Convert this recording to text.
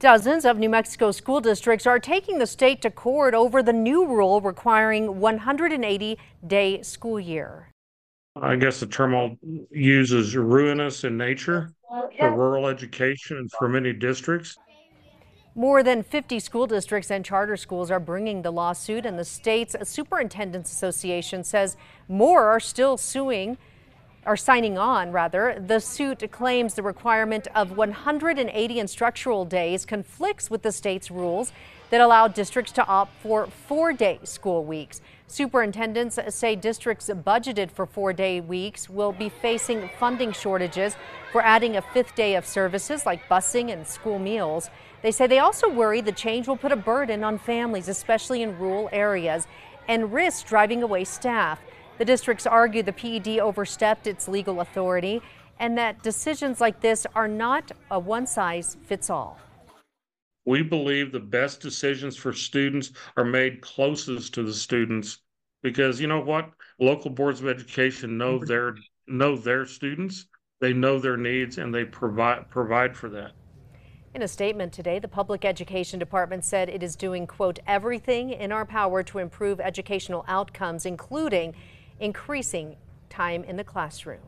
Dozens of New Mexico school districts are taking the state to court over the new rule requiring 180 day school year. I guess the term I'll use is ruinous in nature for rural education and for many districts. More than 50 school districts and charter schools are bringing the lawsuit, and the state's Superintendents Association says more are still suing are signing on rather. The suit claims the requirement of 180 instructional days conflicts with the state's rules that allow districts to opt for four-day school weeks. Superintendents say districts budgeted for four-day weeks will be facing funding shortages for adding a fifth day of services like busing and school meals. They say they also worry the change will put a burden on families, especially in rural areas, and risk driving away staff. The districts argue the PED overstepped its legal authority and that decisions like this are not a one size fits all. We believe the best decisions for students are made closest to the students because you know what? Local boards of education know their know their students, they know their needs and they provide provide for that. In a statement today, the Public Education Department said it is doing, quote, everything in our power to improve educational outcomes, including increasing time in the classroom.